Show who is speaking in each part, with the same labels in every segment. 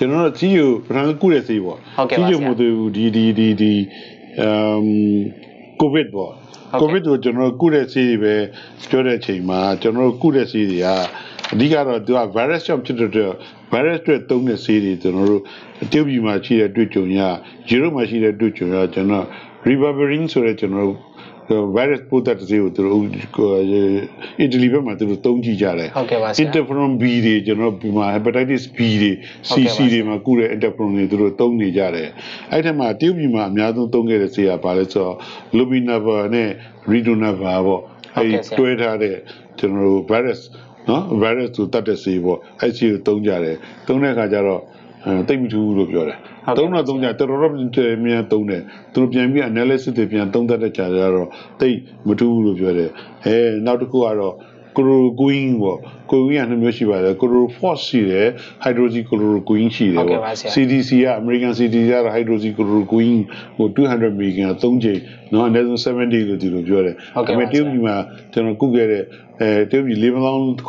Speaker 1: ကျွန်တော်စီးယူပထမကုတဲ့ဆေးပေါ့
Speaker 2: ဟုတ်ကဲ့ပါ
Speaker 1: စီးယူ
Speaker 2: ဆရာ
Speaker 1: မို့သူဒီဒီဒီဒီအမ်ကိုဗစ်ပေါ့
Speaker 2: ဟုတ်ကဲ့
Speaker 1: ကိုဗစ်ကိုကျွန်တော်ကုတဲ့ဆေးတွေပဲပြောတဲ့အချိန်မှာကျွန်တော်ကုတဲ့ဆေးတွေကအဓိကတော့သူက virus ကြောင့်ဖြစ်တဲ့အတွက် virus တွေသုံးတဲ့ဆေးတွေကျွန်တော်တို့အတရုတ်ပြည်မှာရှိတဲ့တွေ့ကြုံရယူရိုမှာရှိတဲ့တွေ့ကြုံရကျွန်တော် ribavirin ဆိုတဲ့ကျွန်တော်တို့ virus ပိုးသက်တဲ့ဆေးကိုသူတို့အီတလီဘက်မှာသူတို့သုံးကြည့်ကြတယ်
Speaker 2: ဟုတ်ကဲ့ပါဆရာ
Speaker 1: interferon B တွေကျွန်တော်ဒီမှာ hepatitis B တွေ
Speaker 2: ဟုတ်ကဲ့ပါ
Speaker 1: CC တွေမှာကုတဲ့ interferon တွေသူတို့သုံးနေကြတယ်အဲ့ထက်မှာတရုတ်ပြည်မှာအများဆုံးသုံးခဲ့တဲ့ဆေးကဘာလဲဆိုတော့ lubinavir နဲ့ ritonavir ပေါ့
Speaker 2: ဟုတ်
Speaker 1: အဲ့
Speaker 2: ကဲ့ဆရာ
Speaker 1: တွဲထားတဲ့ကျွန်တော်တို့ virus နော် virus ကိုတတ်တဲ့ဆေးပေါ့အဲ့ဆေးကိုသုံးကြတယ်သုံးတဲ့အခါကျတော့ အဲတိတ်မထူးဘူးလို့ပြောတယ်
Speaker 2: ဟုတ်ကဲ့
Speaker 1: သုံးတော့သုံးကြတော်တော်တော့မြန်သုံးတယ်သူတို့ပြန်ပြီး analysis တွေပြန်သုံးတတ်တဲ့ကြာကြတော့တိတ်မထူးဘူးလို့ပြောတယ်အဲနောက်တစ်ခုကတော့ chloroquine ပေါ့ chloroquine ကနှစ်မျိုးရှိပါတယ် chlorophos ရှိတယ် hydroxychloroquine ရှိတယ်
Speaker 2: ဟုတ်ကဲ့
Speaker 1: ပေါ့
Speaker 2: ပါဆရာ
Speaker 1: CDC က American CDC ကတော့ hydroxychloroquine ဟို200 mg 3ချိန်နော်အနည်းဆုံး7 day လို့ဒီလိုပြောတယ်
Speaker 2: ဟုတ်ကဲ့ပါ
Speaker 1: ဒါပေမဲ့တရုတ်ပြည်မှာကျွန်တော်ကုခဲ့တဲ့ အဲတရုတ်ပြည်၄000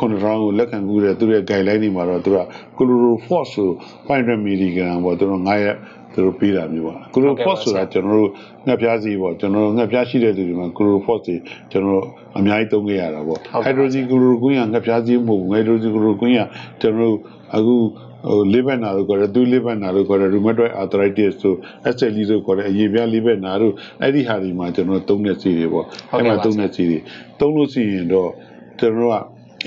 Speaker 1: 9000ကိုလက်ခံကုတဲ့သူတို့ရဲ့ guideline တွေမှာတော့သူက chlorophos ဆို500 mg ပေါ့သူတို့9ရက်သူတို့ပေးတာမျိုးပါ chlorophos ဆိုတာကျွန်တော်တို့ငှက်ပြားစီပေါ့ကျွန်တော်တို့ငှက်ပြားရှိတဲ့သူတွေမှာ chlorophos တွေကျွန်တော်တို့အများကြီးသုံးခဲ့ရတာပေါ့
Speaker 2: ဟုတ်ကဲ့ပါ
Speaker 1: hydroxychloroquine ကငှက်ပြားစီမဟုတ်ဘူး hydroxychloroquine ကကျွန်တော်တို့အခုဟိုလေးဘက်နာလို့ခေါ်တယ်သူလေးဘက်နာလို့ခေါ်တယ် rheumatoid arthritis ဆို SLE လို့ခေါ်တယ်အရေပြားလေးဘက်နာတို့အဲ့ဒီဟာဒီမှာကျွန်တော်တို့သုံးတဲ့စီတွေပေါ့
Speaker 2: ဟုတ်
Speaker 1: အဲ့
Speaker 2: ကဲ့
Speaker 1: မှာ
Speaker 2: ပါ
Speaker 1: သုံးတဲ့စီတွေသုံးလို့ရှိရင်တော့ ကျွန်တော်တို့က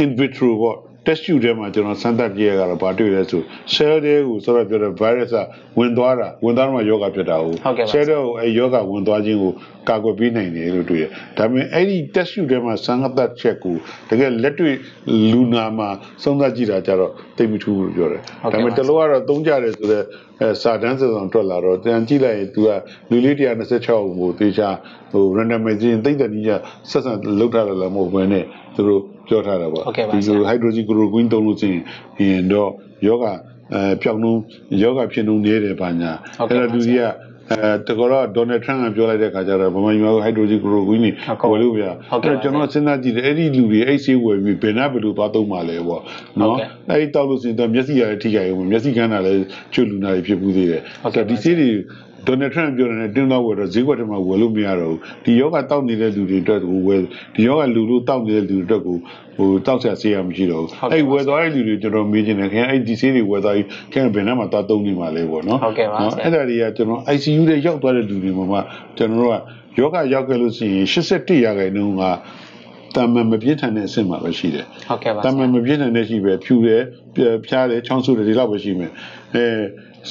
Speaker 1: in vitro ပေါ့ test tube ထဲမှာကျွန်တော်စမ်းသပ်ကြည့်ရတာဘာတွေ့လဲဆို cell တွေကိုဆိုတော့ပြောတဲ့ virus ကဝင်သွားတာဝင်သွားတော့မှယောဂဖြစ်တာဟုတ်
Speaker 2: ဟုတ်ကဲ့ပါ
Speaker 1: cell တွေကိုအဲယောဂဝင်သွားခြင်းကိုကာကွယ်ပေးနိုင်တယ်လို့တွေ့ရတယ်ဒါပေမဲ့အဲ့ဒီ test tube ထဲမှာစမ်းသပ်ချက်ကိုတကယ်လက်တွေ့လူနာမှာစမ်းသပ်ကြည့်တာကြတော့တိတ်မထူးဘူးလို့ပြောတယ်
Speaker 2: ဟုတ်
Speaker 1: ဒါ
Speaker 2: ကဲ့
Speaker 1: ပေမဲ့
Speaker 2: ပါ
Speaker 1: တလို့ကတော့သုံးကြတယ်ဆိုတော့အဲစာတန်းစစုံထွက်လာတော့တန်ကြည့်လိုက်ရင် तू ကလူလေး126ကိုသေချာ ဟို randomization သိတဲ့နည်းကဆက်ဆံလောက်ထားတယ်လည်းမဟုတ်ဘဲနဲ့သူတို့ပြောထားတာပေါ့
Speaker 2: ဟုတ်ကဲ့ပါ
Speaker 1: ဒီ
Speaker 2: ဆရာ
Speaker 1: လို hydroxychloroquine သုံးလို့ရှိရင်ရင်တော့ယောဂအဲပျောက်နှုန်းယောဂဖြစ်နှုန်းနည်းတယ်ပါညာ
Speaker 2: ဟုတ်ကဲ့
Speaker 1: အဲ့
Speaker 2: ပါ
Speaker 1: တော့လူကြီးကအဲတကောတော့ Donald Trump ကပြောလိုက်တဲ့ခါကျတော့ဗမာပြည်မှာ hydroxychloroquine နေ
Speaker 2: ဟုတ်ကဲ့
Speaker 1: ဝယ်လို့ပြ
Speaker 2: ဟုတ်ကဲ့ပါ
Speaker 1: ကျွန်တော်စဉ်းစားကြည့်တယ်အဲ့ဒီလူတွေအဲ့ဆေးဝယ်ပြီးဘယ်နာဘယ်လိုသွားသုံးပါလဲပေါ့
Speaker 2: ဟုတ်
Speaker 1: နော်
Speaker 2: ကဲ့
Speaker 1: အဲ့ဒီတောက်လို့ရှိရင်တော့မျက်စိရလည်းထိခိုက်အောင်မျက်စိကန်းတာလည်းချွတ်လူနာတွေဖြစ်ဘူးသေးတယ်
Speaker 2: ဟုတ်ကဲ့ပါ
Speaker 1: ဒီဆေးတွေ ဒေါ်နယ်ထရန့်ပြောတယ်နဲ့တင်းတော့ဝယ်တော့ဈေးကွက်ထဲမှာဝယ်လို့မရတော့ဘူးဒီယောဂတောက်နေတဲ့လူတွေအတွက်ကိုဝယ်ဒီယောဂလူလို့တောက်နေတဲ့လူတွေအတွက်ကိုဟိုတောက်ဆက်ဆေးရမရှိတော့ဘူး
Speaker 2: ဟုတ်ကဲ့
Speaker 1: အဲ့
Speaker 2: ပါ
Speaker 1: ဝယ်သွားတဲ့လူတွေကျွန်တော်မေးချင်တယ်ခင်ဗျအဲ့ဒီဆေးတွေဝယ်သွားပြီးခင်ဗျဘယ်နှမှာသွားသုံးနေမှာလဲပေါ့နော်
Speaker 2: ဟုတ်ကဲ့ပါ
Speaker 1: နော်
Speaker 2: ဆရာ
Speaker 1: အဲ့ဒါတွေကကျွန်တော် ICU တွေရောက်သွားတဲ့လူတွေမှာမှကျွန်တော်တို့ကယောဂရောက်ခဲ့လို့ရှိရင်81ရာခိုင်နှုန်းကတာမန်မပြင်းထန်တဲ့အဆင့်မှာပဲရှိတယ်
Speaker 2: ဟုတ်ကဲ့ပါ
Speaker 1: တာမန်မပြင်းထန်တဲ့ရှိပဲဖြူတယ်ပြဖျားတယ်ချောင်းဆိုးတယ်ဒီလောက်ပဲရှိမယ်အဲ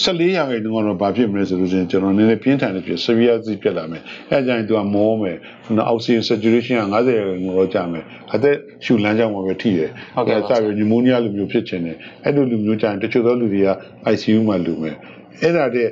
Speaker 1: 14ရာခိုင်နှုန်းကတော့ဘာဖြစ်မလဲဆိုလို့ရှိရင်ကျွန်တော်နည်းနည်းပြင်းထန်တဲ့ဖြစ် severe စီပြတ်လာမယ်အဲဒါကြောင့် तू ကမောမယ်နော် oxygen saturation က90ရာခိုင်နှုန်းတော့ကျမယ်အသက်ရှူလမ်းကြောင်းမှာပဲထိတယ်
Speaker 2: ဟုတ်ကဲ့ပါ
Speaker 1: စပြီး pneumonia လိုမျိုးဖြစ်ချင်တယ်အဲ့လိုလူမျိုးကျရင်တချို့သောလူတွေက ICU မှာလူမယ်အဲ့ဒါတဲ့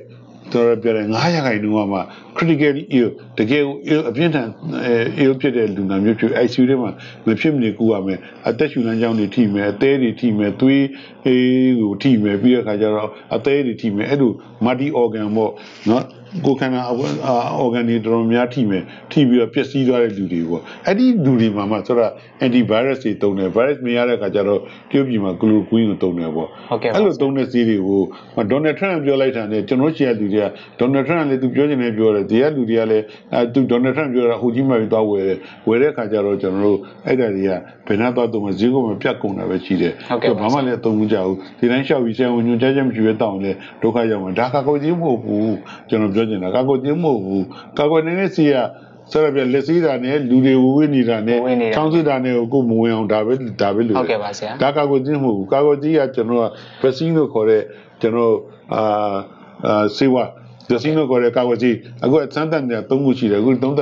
Speaker 1: တော်တော်ပြောတယ်9ရာခိုင်နှုန်းကမှ critically ill တကယ်ကို ill အပြင်းထန်အဲ ill ဖြစ်တဲ့လူနာမျိုးဖြစ် ICU ထဲမှာမဖြစ်မနေကူရမယ်အသက်ရှူလမ်းကြောင်းတွေထိမယ်အသေးတွေထိမယ်သွေးအေးကိုထိမယ်ပြီးတဲ့အခါကျတော့အသေးတွေထိမယ်အဲ့လို multi organ ပေါ့နော် ကိုယ်ခန္ဓာအာ organ တွေတော်တော်များထိမယ်ထိပြီးတော့ပျက်စီးသွားတဲ့လူတွေပေါ့အဲ့ဒီလူတွေမှာမှဆိုတော့ antivirus တွေတုံးတယ် virus မရတဲ့အခါကျတော့တရုတ်ပြည်မှာ chloroquine ကိုတုံးတယ်ပေါ့
Speaker 2: ဟုတ်ကဲ့ပါ
Speaker 1: အဲ့လိုသုံးတဲ့စီးတွေကိုဒေါ်နယ်ထရန့်ပြောလိုက်တာနဲ့ကျွန်တော်ရှေ့ကလူတွေကဒေါ်နယ်ထရန့်လည်းသူပြောချင်တယ်ပြောတယ်ဒီကလူတွေကလည်းအဲသူဒေါ်နယ်ထရန့်ပြောတာဟိုကြီးမှပြီးသွားဝယ်တယ်ဝယ်တဲ့အခါကျတော့ကျွန်တော်တို့အဲ့ဒါတွေကဘယ်နှသွားသုံးမဈေးကမှပြတ်ကုန်တာပဲရှိတယ်
Speaker 2: ဟုတ်ကဲ့ပါ
Speaker 1: ဘာမှလည်းအသုံးမကျဘူးဒီတိုင်းလျှောက်ပြီးဆယ်ဝင်ညွန်ကြားချက်မရှိပဲတောင်းလဲဒုက္ခရောက်မှာဒါကာကိုကြီးမဟုတ်ဘူးကျွန်တော်ပြောချင်တာကာကိုကြီးမဟုတ်ဘူးကာကိုနေတဲ့စီကဆက်ရပြလက်စည်းတာနဲ့လူတွေဝဝနေတာနဲ့
Speaker 2: ဝေးနေတာ
Speaker 1: ချောင်းစစ်တာနဲ့ကိုကိုမဝင်အောင်ဒါပဲဒါပဲလို့
Speaker 2: ဟုတ်ကဲ့ပါဆရာ
Speaker 1: ဒါကာကွယ်ခြင်းမဟုတ်ဘူးကာကွယ်ခြင်းကကျွန်တော်က vaccine လို့ခေါ်တဲ့ကျွန်တော်အာအာစေဝါ vaccine လို့ခေါ်တဲ့ကာကွယ်ခြင်းအခုအစမ်းသပ်နေတာ၃ခုရှိတယ်အခု၃၃က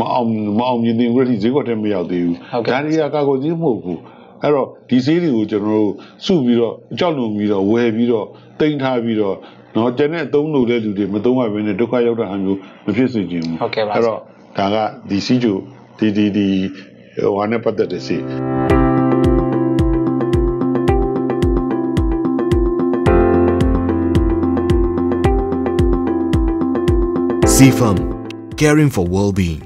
Speaker 1: မအောင်မအောင်မြင်သေးဘူးဒီဈေးကွက်ထဲမရောက်သေးဘူး
Speaker 2: ဟုတ်ကဲ့
Speaker 1: ဒါတွေကကာကွယ်ခြင်းမဟုတ်ဘူးအဲ့တော့ဒီဈေးတွေကိုကျွန်တော်တို့စုပြီးတော့အကြောက်လုံပြီးတော့ဝယ်ပြီးတော့တင်ထားပြီးတော့ နော်ကျန်တဲ့အသုံးလို့တဲ့လူတွေမသုံးရဘဲနဲ့ဒုက္ခရောက်တာအမျိုးမဖြစ်စေချင်ဘူး
Speaker 2: ဟုတ်ကဲ့ပါ
Speaker 1: အဲ့တော့ဒါကဒီစီဂျိုဒီဒီဒီဟိုဟာနဲ့ပတ်သက်တဲ့စီ
Speaker 3: CFAM, caring for well-being.